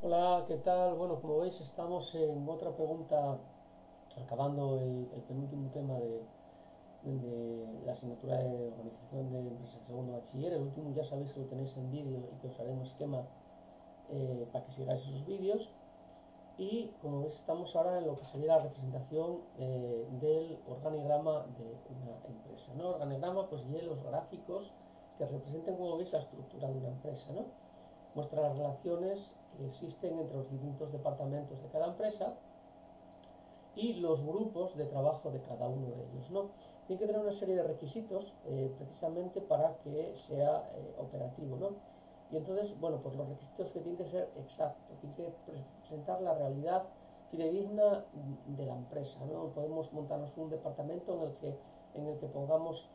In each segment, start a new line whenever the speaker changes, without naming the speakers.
Hola, ¿qué tal? Bueno, como veis, estamos en otra pregunta, acabando el, el penúltimo tema de, de la asignatura de Organización de Empresas de Segundo Bachiller. El último ya sabéis que lo tenéis en vídeo y que os haré un esquema eh, para que sigáis esos vídeos. Y como veis, estamos ahora en lo que sería la representación eh, del organigrama de una empresa. ¿no? Organigrama, pues y los gráficos que representen, como veis, la estructura de una empresa. ¿no? Muestra las relaciones que existen entre los distintos departamentos de cada empresa y los grupos de trabajo de cada uno de ellos. ¿no? Tiene que tener una serie de requisitos eh, precisamente para que sea eh, operativo. ¿no? Y entonces, bueno, pues los requisitos que tienen que ser exactos, tiene que presentar la realidad fidedigna de la empresa. ¿no? Podemos montarnos un departamento en el que, en el que pongamos,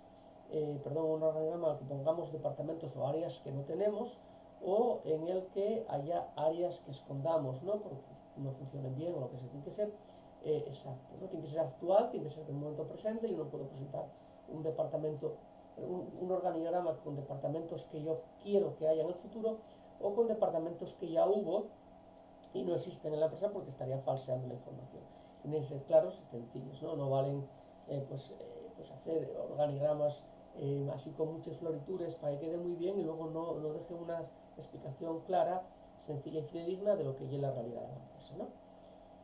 eh, perdón, un organigrama en el que pongamos departamentos o áreas que no tenemos, o en el que haya áreas que escondamos, ¿no? Porque no funcionen bien o lo que sea, tiene que ser eh, exacto, ¿no? Tiene que ser actual, tiene que ser del momento presente, yo no puedo presentar un departamento, un, organigrama con departamentos que yo quiero que haya en el futuro o con departamentos que ya hubo y no existen en la empresa porque estaría falseando la información. Tienen que ser claros y sencillos, ¿no? No valen eh, pues, eh, pues hacer organigramas así con muchas florituras para que quede muy bien y luego no, no deje unas explicación clara, sencilla y fidedigna de lo que es la realidad de la empresa. ¿no?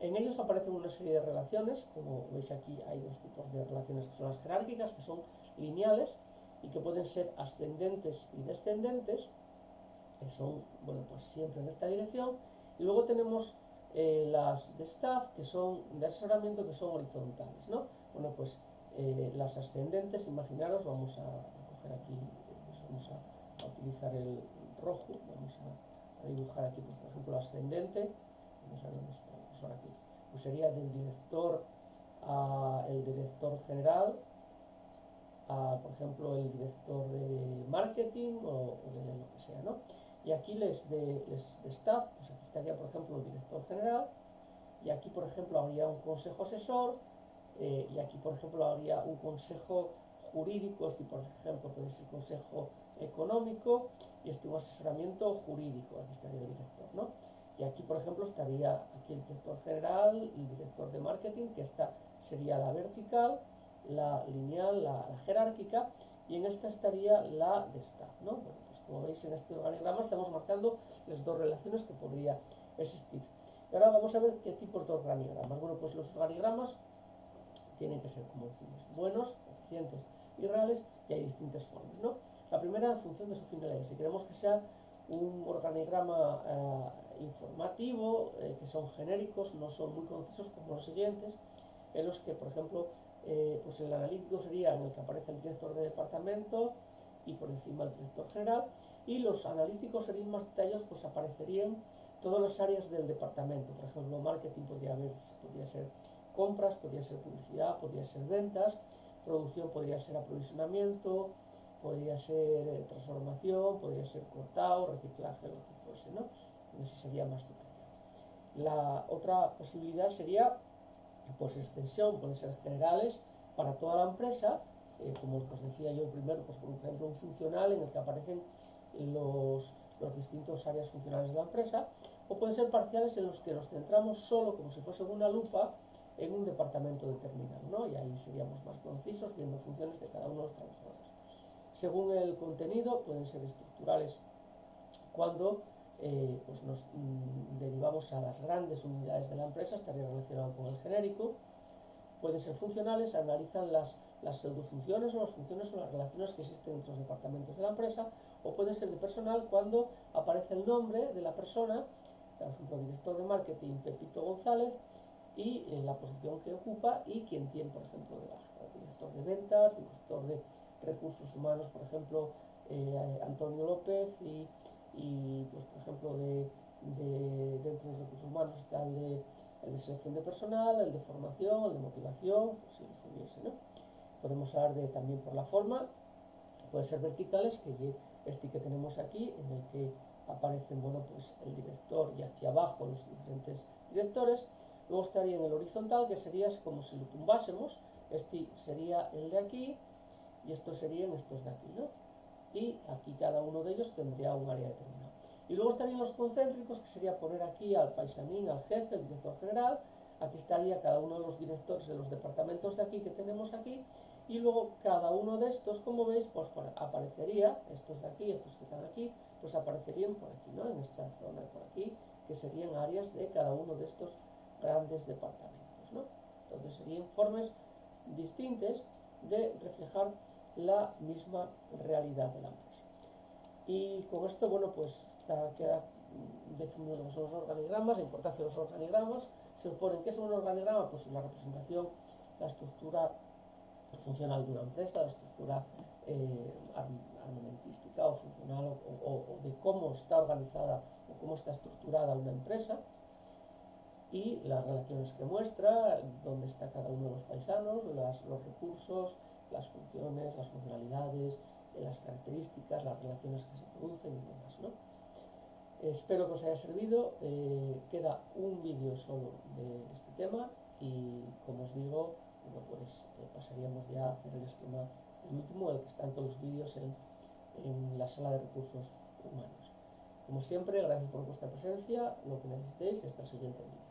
En ellos aparecen una serie de relaciones, como veis aquí hay dos tipos de relaciones que son las jerárquicas, que son lineales y que pueden ser ascendentes y descendentes, que son, bueno, pues siempre en esta dirección, y luego tenemos eh, las de staff, que son de asesoramiento, que son horizontales, ¿no? Bueno, pues eh, las ascendentes, imaginaros, vamos a, coger aquí, pues vamos a utilizar el, rojo, vamos a, dibujar aquí, pues, por ejemplo, ascendente, vamos a ver dónde está el aquí, pues sería del director a el director general, a, por ejemplo, el director de marketing o, de lo que sea, ¿no? Y aquí les de, les de staff, pues aquí estaría, por ejemplo, el director general, y aquí, por ejemplo, habría un consejo asesor, eh, y aquí, por ejemplo, habría un consejo jurídico, este, por ejemplo, puede ser consejo económico, y un asesoramiento jurídico, aquí estaría el director, ¿no? Y aquí, por ejemplo, estaría aquí el director general, el director de marketing, que esta sería la vertical, la lineal, la, jerárquica, y en esta estaría la de staff, ¿no? Bueno, pues como veis en este organigrama estamos marcando las dos relaciones que podría existir. Y ahora vamos a ver qué tipos de organigramas. Bueno, pues los organigramas tienen que ser, como decimos, buenos, eficientes y reales, y hay distintas formas, ¿no? La primera, en función de su finalidad. Si queremos que sea un organigrama eh, informativo, eh, que son genéricos, no son muy concisos como los siguientes, en los que, por ejemplo, eh, pues el analítico sería en el que aparece el director de departamento y por encima el director general, y los analíticos serían más detalles, pues aparecerían todas las áreas del departamento. Por ejemplo, marketing podría, haber, podría ser compras, podría ser publicidad, podría ser ventas, producción podría ser aprovisionamiento, podría ser eh, transformación, podría ser cortado, reciclaje, lo que fuese, ¿no? Ese sería más detallado. La otra posibilidad sería, pues extensión, pueden ser generales para toda la empresa, eh, como os decía yo primero, pues por ejemplo un funcional en el que aparecen los, los distintos áreas funcionales de la empresa, o pueden ser parciales en los que nos centramos solo, como si fuese una lupa, en un departamento determinado, ¿no? Y ahí seríamos más concisos viendo funciones de cada uno de los trabajadores. Según el contenido, pueden ser estructurales cuando eh, pues nos mm, derivamos a las grandes unidades de la empresa, estaría relacionado con el genérico. Pueden ser funcionales, analizan las, las pseudofunciones o las funciones o las relaciones que existen entre los departamentos de la empresa. O puede ser de personal cuando aparece el nombre de la persona, por ejemplo, director de marketing Pepito González, y en la posición que ocupa y quien tiene, por ejemplo, de baja, director de ventas, director de recursos humanos, por ejemplo, eh, Antonio López y, pues, por ejemplo, de, dentro de recursos humanos está el de, el de selección de personal, el de formación, el de motivación, pues, si los hubiese, ¿no? Podemos hablar de también por la forma, puede ser verticales, que este que tenemos aquí, en el que aparecen, bueno, pues el director y hacia abajo los diferentes directores, luego estaría en el horizontal, que sería como si lo tumbásemos, este sería el de aquí, y estos serían estos de aquí, ¿no? Y aquí cada uno de ellos tendría un área determinada. Y luego estarían los concéntricos, que sería poner aquí al paisanín, al jefe, el director general. Aquí estaría cada uno de los directores de los departamentos de aquí que tenemos aquí. Y luego cada uno de estos, como veis, pues aparecería, estos de aquí, estos que están aquí, pues aparecerían por aquí, ¿no? En esta zona por aquí, que serían áreas de cada uno de estos grandes departamentos, ¿no? Entonces serían formas distintas de reflejar la misma realidad de la empresa. Y con esto, bueno, pues está, queda definido lo que son los organigramas, la importancia de los organigramas. Se supone que es un organigrama, pues la representación, la estructura funcional de una empresa, la estructura eh, armamentística o funcional o, de cómo está organizada o cómo está estructurada una empresa y las relaciones que muestra, dónde está cada uno de los paisanos, los recursos, las funciones, las funcionalidades, eh, las características, las relaciones que se producen y demás. ¿no? Espero que os haya servido. Eh, queda un vídeo solo de este tema y como os digo, bueno, pues eh, pasaríamos ya a hacer el esquema, el último, el que están todos los vídeos en, en la sala de recursos humanos. Como siempre, gracias por vuestra presencia, lo que necesitéis, hasta el siguiente vídeo.